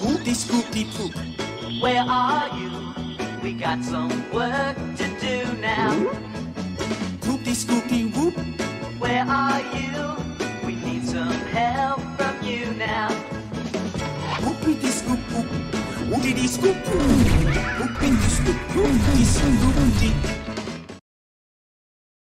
Whoopty scoopty poop. Where are you? We got some work to do now. Whoopty scoopty whoop. Where are you? We need some help from you now. Whoopity scoop poop. Whoopity scoop poop. Whoopity scoop whoopity poop.